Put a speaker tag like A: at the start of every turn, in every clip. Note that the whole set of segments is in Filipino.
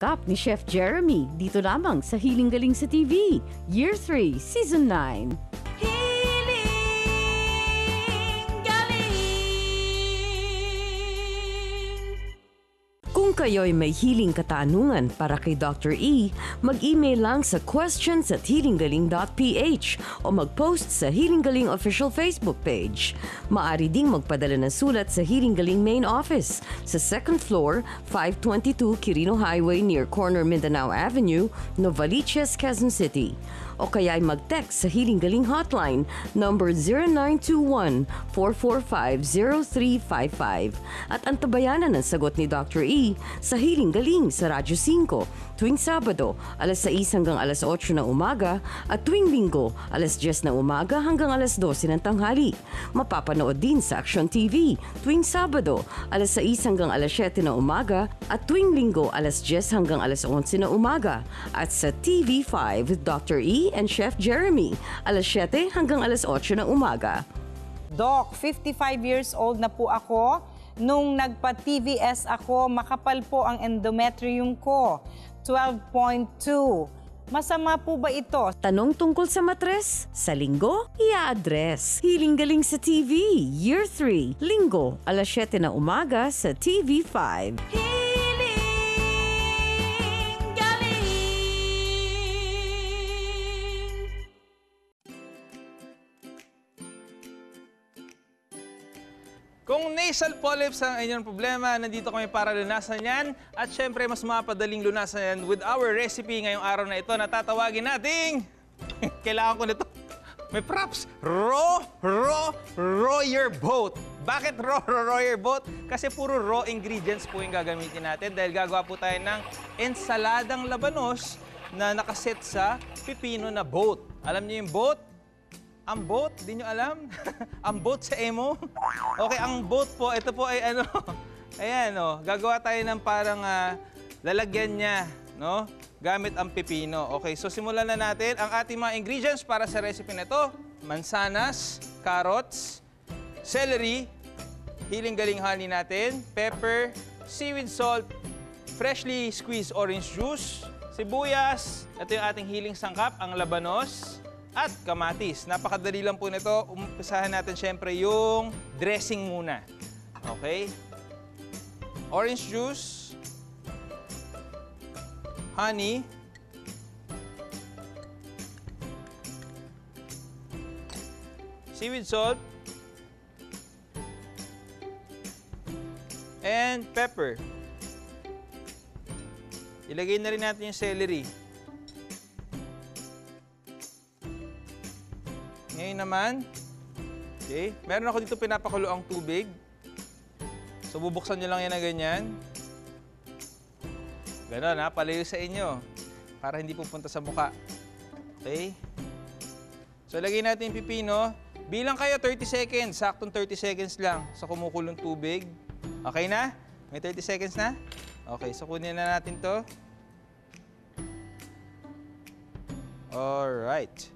A: Kap ni Chef Jeremy dito lamang sa Hiling Galing sa TV, Year 3, Season 9. Kayo'y may hiling katanungan para kay Dr. E, mag-email lang sa questions at healinggaling.ph o mag-post sa Healing Galing official Facebook page. Maari ding magpadala ng sulat sa Healing Galing main office sa second floor, 522 Quirino Highway near corner Mindanao Avenue, Novaliches, Quezon City. O kaya ay mag-text sa Healing Galing hotline number 0921-445-0355 at antabayanan ang sagot ni Dr. E sa Healing Galing sa Radyo 5 tuwing Sabado alas 6 hanggang alas 8 ng umaga at tuwing Linggo alas 10 ng umaga hanggang alas 12 ng tanghali. Mapapanood din sa Action TV tuwing Sabado alas 6 hanggang alas 7 ng umaga at tuwing Linggo alas 10 hanggang alas 11 ng umaga at sa TV5 with Dr. E and Chef Jeremy alas 7 hanggang alas 8 ng umaga.
B: Doc, 55 years old na po ako. Nung nagpa-TVS ako, makapal po ang endometrium ko. 12.2. Masama po ba ito?
A: Tanong tungkol sa matres? Sa linggo, i-address. Hiling galing sa TV, Year 3, linggo, alas 7 na umaga sa TV5.
C: Kung nasal polyps ang inyong problema, nandito kami para lunasan yan. At syempre, mas mapadaling lunasan yan with our recipe ngayong araw na ito na tatawagin nating... Kailangan ko nito. May props. Raw, raw, raw your boat. Bakit raw, raw, raw your boat? Kasi puro raw ingredients po yung gagamitin natin dahil gagawa po tayo ng ensaladang labanos na nakaset sa pipino na boat. Alam niyo yung boat? Ang boat, di nyo alam? ang boat sa emo? Okay, ang boat po, ito po ay ano, ayan o, gagawa tayo ng parang ah, lalagyan niya, no? Gamit ang pipino. Okay, so simulan na natin ang ating mga ingredients para sa recipe na ito. Mansanas, carrots, celery, hiling galing honey natin, pepper, seaweed salt, freshly squeezed orange juice, sibuyas, ito yung ating hiling sangkap, ang labanos, at kamatis. Napakadali lang po nito. Umpisahan natin syempre yung dressing muna. Okay? Orange juice, honey, seaweed salt, and pepper. Ilagay na rin natin yung celery. Ngayon naman, okay, meron ako dito pinapakulo ang tubig. So bubuksan nyo lang yan na ganyan. Ganon ha, palayo sa inyo. Para hindi pupunta sa muka. Okay? So lagay natin yung pipino. Bilang kayo 30 seconds, saktong 30 seconds lang sa kumukulong tubig. Okay na? May 30 seconds na? Okay, so kunin na natin to. Alright.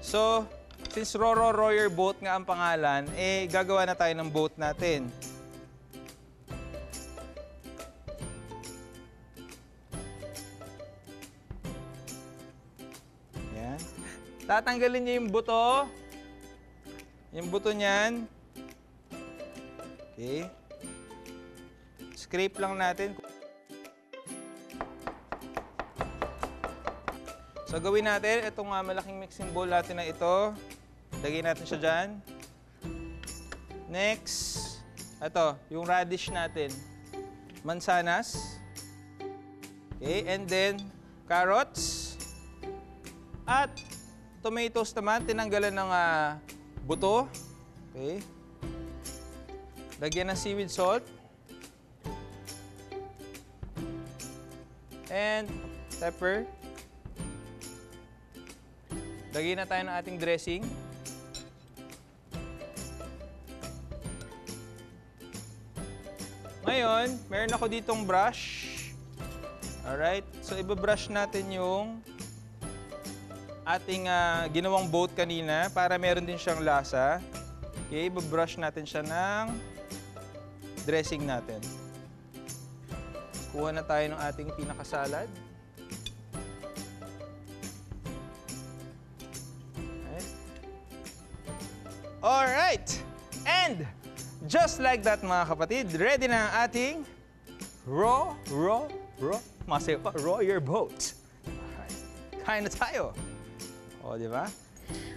C: So, since Roro Royer Boat nga ang pangalan, eh gagawa na tayo ng boat natin. Yan. Tatanggalin niyo yung buto. Yung buto niyan. Okay. Scrape lang natin. So gawin natin, itong uh, malaking mixing bowl natin na ito. Lagay natin siya dyan. Next, ito, yung radish natin. Mansanas. Okay, and then carrots. At tomatoes naman, tinanggalan ng uh, buto. Okay. Lagyan ng seaweed salt. And pepper. Lagyan na tayo ng ating dressing. Ngayon, meron ako ditong brush. Alright, so ibabrush natin yung ating uh, ginawang boat kanina para meron din siyang lasa. Okay, ibabrush natin siya ng dressing natin. kuha na tayo ng ating pinakasalad. Alright! And, just like that mga kapatid, ready na ang ating raw, raw, raw, masayo pa, raw your boat. Alright. Kain na tayo. O, di ba?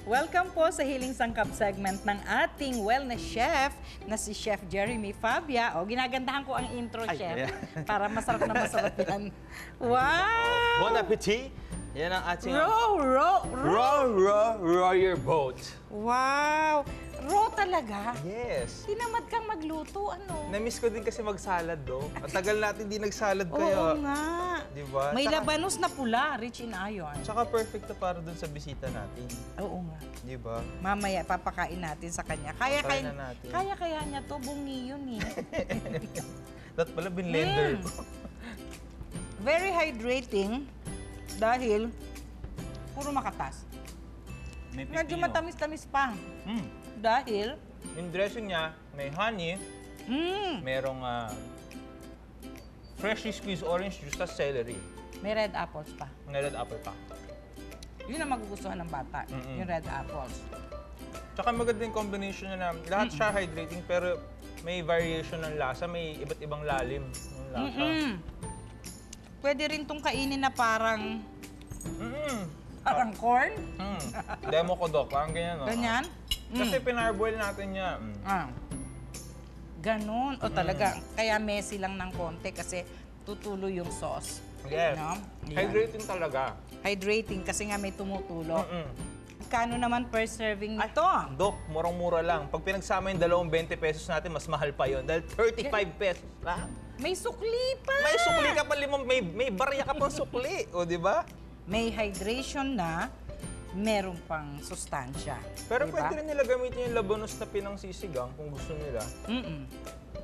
B: Welcome po sa Healing Sangkap segment ng ating wellness chef na si Chef Jeremy Fabia. O, ginagandahan ko ang intro,
C: Ay,
B: Chef,
C: ayan.
B: para masarap na masarap yan. Wow!
C: Bon appetit! Yan ang ating
B: Raw, raw, raw.
C: raw, raw, raw your boat.
B: Wow! Raw talaga.
C: Yes.
B: Tinamad kang magluto, ano?
C: Na-miss ko din kasi mag-salad, do. Ang tagal natin di nag-salad
B: Oo
C: kaya.
B: nga.
C: Di ba?
B: May
C: Tsaka-
B: labanos na pula, rich in iron.
C: Tsaka perfect to para dun sa bisita natin.
B: Oo nga.
C: Di ba?
B: Mamaya, papakain natin sa kanya. Kaya, kaya,
C: na natin.
B: kaya, kaya niya to, bungi yun eh.
C: Dapat pala binlender.
B: Mm. Very hydrating dahil puro makatas.
C: May
B: Medyo
C: pipino.
B: matamis-tamis pa.
C: Mm.
B: Dahil,
C: Yung dressing niya, may honey,
B: mm,
C: merong ah, freshly squeezed orange juice at celery.
B: may red apples pa.
C: May red apple pa.
B: Yun ang magugustuhan ng bata,
C: Mm-mm.
B: yung red apples.
C: Tsaka maganda yung combination niya na lahat siya hydrating pero may variation ng lasa, may iba't ibang lalim ng lasa.
B: Mm-mm. Pwede rin tong kainin na parang,
C: Mm-mm.
B: Parang corn.
C: Mm. Demo ko, Dok. Parang ganyan, no?
B: Ganyan. Mm.
C: Kasi pinarboil natin niya. Mm.
B: Ah. Ganon. O talaga, kaya messy lang ng konti kasi tutulo yung sauce.
C: Yes.
B: No? Yan.
C: Hydrating talaga.
B: Hydrating kasi nga may tumutulo.
C: Mm-mm.
B: Kano naman per serving nito?
C: Dok, murang-mura lang. Pag pinagsama yung dalawang 20 pesos natin, mas mahal pa yon Dahil 35 pesos lang.
B: May sukli pa!
C: May sukli ka pa limang, may, may barya ka pang sukli. O, di ba?
B: May hydration na, meron pang sustansya.
C: Pero
B: Diba?
C: pwede rin nila gamitin yung labanos na pinangsisigang kung gusto nila.
B: Mm-mm.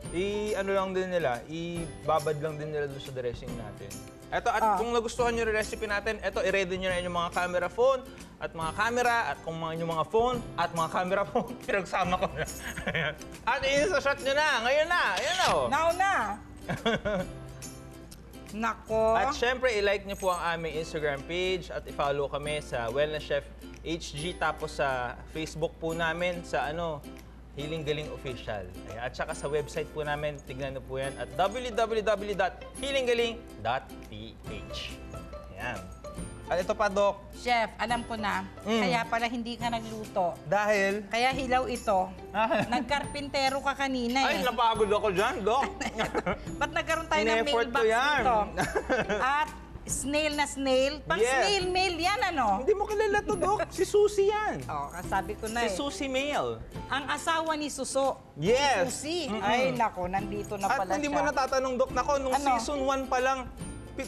C: I ano lang din nila, ibabad lang din nila doon sa dressing natin. Eto, at
B: Ah.
C: kung nagustuhan nyo yung recipe natin, eto, i-ready nyo na yung mga camera phone at mga camera at kung mga yung mga phone at mga camera phone, pinagsama ko na. At i-shot nyo na, ngayon na, ayan o.
B: Now na! Nako.
C: At syempre, i-like nyo po ang aming Instagram page at i-follow kami sa Wellness Chef HG tapos sa Facebook po namin sa ano, Healing Galing Official. Ayan. At saka sa website po namin, tignan nyo po yan at www.healinggaling.ph. Ayan. At ito pa, Doc,
B: Chef, alam ko na,
C: Mm.
B: kaya pala hindi ka nagluto.
C: dahil...
B: Kaya hilaw ito.
C: Ah.
B: Nagkarpintero ka kanina
C: Ay,
B: eh.
C: napagod ako dyan, Doc.
B: Ba't nagkaroon tayo ng mailbox
C: yan.
B: dito? At snail na snail. Pang
C: Yes.
B: snail mail yan ano?
C: Hindi mo kilala to, Doc. Si Susie yan.
B: Oh, sabi ko na
C: Si
B: eh.
C: Susie Mail.
B: Ang asawa ni Suso.
C: Yes.
B: Susi.
C: Mm-mm.
B: Ay, nako, nandito na
C: At
B: pala
C: hindi
B: siya.
C: mo natatanong, Dok, nako, nung
B: Ano?
C: season 1 pa lang,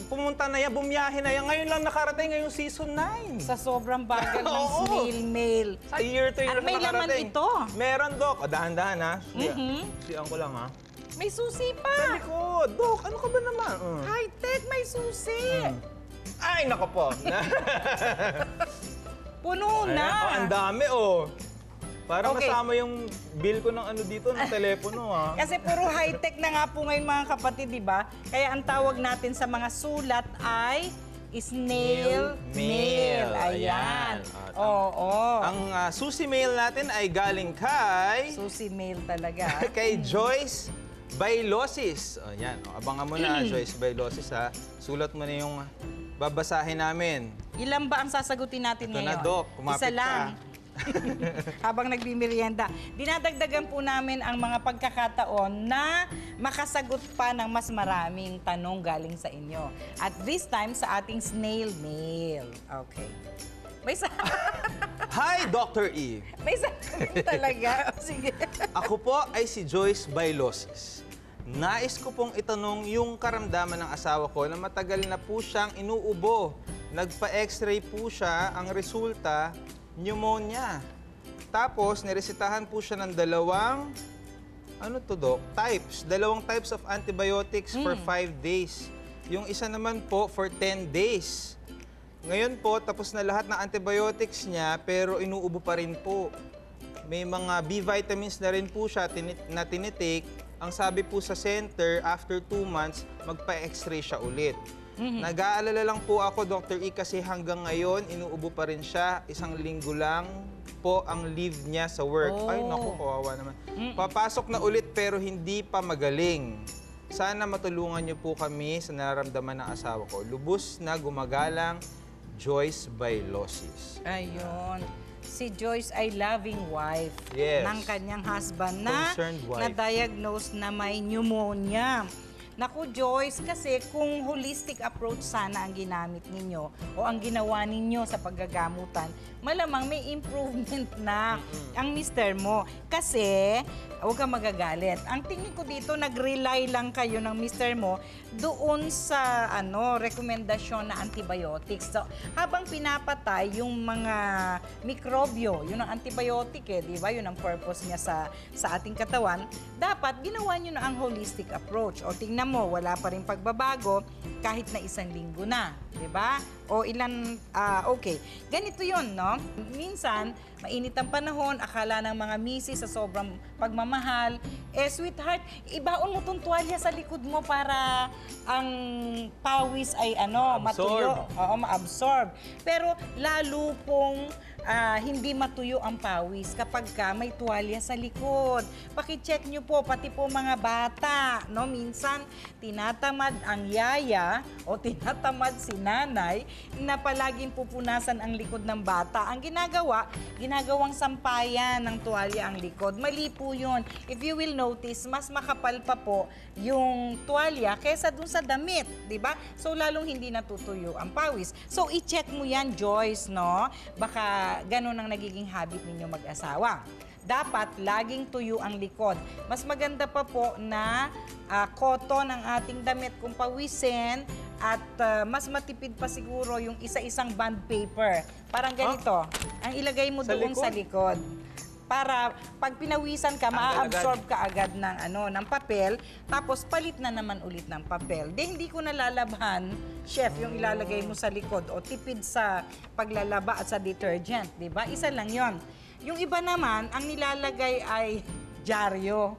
C: pumunta na yan, bumiyahe na yan. Ngayon lang nakarating ngayong season 9.
B: Sa sobrang bagal ng
C: Oo.
B: snail mail.
C: Sa year to year
B: At may laman
C: nakarating.
B: ito.
C: Meron, Dok. O, dahan-dahan, ha?
B: Mhm.
C: Siyan ko lang, ha?
B: May susi
C: Sabi
B: pa.
C: ko, Dok, ano ka ba naman? Mm.
B: High-tech, may susi.
C: Ay, nako po.
B: Puno
C: Ayan,
B: na.
C: oh, ang dami, oh. Para
B: Okay.
C: masama yung bill ko ng ano dito, ng telepono, ha?
B: Kasi puro high-tech na nga po ngayon mga kapatid, di ba? Kaya ang tawag natin sa mga sulat ay snail mail.
C: mail.
B: Ayan.
C: Ayan. At
B: Oo.
C: Ang uh, Susie Mail natin ay galing kay...
B: Susi mail talaga.
C: kay Joyce Bailosis. O, yan. O, abangan mo na, Joyce Bailosis, ha. Sulat mo na yung babasahin namin.
B: Ilan ba ang sasagutin natin
C: Ito na,
B: ngayon?
C: Doc. Kumapit
B: Isa lang. Habang nagbimerienda. Dinadagdagan po namin ang mga pagkakataon na makasagot pa ng mas maraming tanong galing sa inyo. At this time sa ating snail mail. Okay. May sa
C: Hi, Dr. E.
B: may sa talaga. Sige.
C: Ako po ay si Joyce Bailosis. Nais ko pong itanong yung karamdaman ng asawa ko na matagal na po siyang inuubo. Nagpa-x-ray po siya, ang resulta, pneumonia. Tapos, niresitahan po siya ng dalawang, ano to, Dok? Types. Dalawang types of antibiotics for 5 days. Yung isa naman po for 10 days. Ngayon po, tapos na lahat ng antibiotics niya, pero inuubo pa rin po. May mga B vitamins na rin po siya tini- na tinitake, ang sabi po sa center, after two months, magpa-x-ray siya ulit. Nag-aalala lang po ako, Dr. E, kasi hanggang ngayon, inuubo pa rin siya. Isang linggo lang po ang leave niya sa work. Ay,
B: Oh.
C: naku, kawawa naman. Papasok na ulit pero hindi pa magaling. Sana matulungan niyo po kami sa nararamdaman ng asawa ko. Lubos na gumagalang Joyce Bailosis.
B: Ayun. Si Joyce ay loving wife
C: Yes.
B: ng kanyang husband na na-diagnose na may pneumonia. Naku, Joyce, kasi kung holistic approach sana ang ginamit ninyo o ang ginawa ninyo sa paggagamutan, malamang may improvement na ang mister mo. Kasi, huwag kang magagalit. Ang tingin ko dito, nag-rely lang kayo ng mister mo doon sa ano rekomendasyon na antibiotics. So, habang pinapatay yung mga mikrobyo, yun ang antibiotic eh, di ba? Yun ang purpose niya sa, sa ating katawan. Dapat ginawa nyo na ang holistic approach. O tingnan mo, wala pa rin pagbabago kahit na isang linggo na. Di ba? O ilan, ah, okay. Ganito yon no? Minsan, mainit ang panahon, akala ng mga misis sa sobrang pagmamahal, eh, sweetheart, ibaon mo tong tuwalya sa likod mo para ang pawis ay ano, matuyo.
C: Ma-absorb.
B: Oo, ma-absorb. Pero lalo pong ah, hindi matuyo ang pawis kapag ka may tuwalya sa likod. Paki-check nyo po, pati po mga bata, no? Minsan, tinatamad ang yaya o tinatamad si nanay na palaging pupunasan ang likod ng bata. Ang ginagawa, ginagawang sampayan ng tuwalya ang likod. Mali po yun. If you will notice, mas makapal pa po yung tuwalya kesa dun sa damit, di ba? So, lalong hindi natutuyo ang pawis. So, i-check mo yan, Joyce, no? Baka ganun ang nagiging habit ninyo mag-asawa. Dapat laging tuyo ang likod. Mas maganda pa po na ah, cotton ang ating damit kung pawisin at ah, mas matipid pa siguro yung isa-isang bond paper. Parang ganito. Ang ilagay mo
C: Sa
B: doon sa likod para pag pinawisan ka,
C: Tanggal
B: ma-absorb ka agad ng ano ng papel, tapos palit na naman ulit ng papel. Di hindi ko nalalabhan, chef, yung ilalagay mo sa likod o tipid sa paglalaba at sa detergent, 'di ba? Isa lang 'yon. Yung iba naman, ang nilalagay ay dyaryo.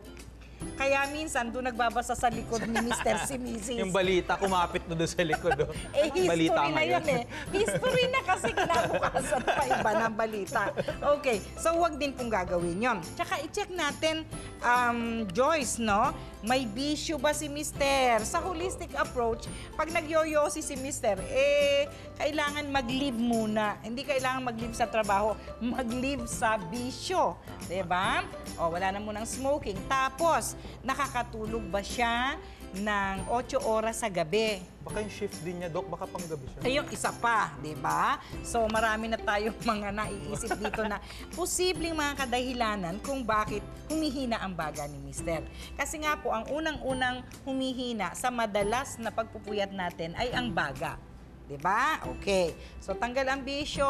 B: Kaya minsan doon nagbabasa sa likod ni Mr. si Mrs.
C: Yung balita, kumapit na doon sa likod. Oh.
B: Eh, history
C: balita
B: na
C: ngayon.
B: yun eh. History na kasi kinabukasan pa iba ng balita. Okay, so wag din pong gagawin yon. Tsaka i-check natin, um, Joyce, no? May bisyo ba si Mister? Sa holistic approach, pag nagyoyosi si Mister, eh, kailangan mag-leave muna. Hindi kailangan mag-leave sa trabaho, mag-leave sa bisyo. ba? O, wala na munang smoking. Tapos, nakakatulog ba siya ng 8 oras sa gabi?
C: Baka yung shift din niya, Doc. Baka panggabi siya.
B: Ayun, isa pa, di ba? So, marami na tayong mga naiisip dito na posibleng mga kadahilanan kung bakit humihina ang baga ni Mister. Kasi nga po, ang unang-unang humihina sa madalas na pagpupuyat natin ay ang baga. Di ba? Okay. So, tanggal ang bisyo,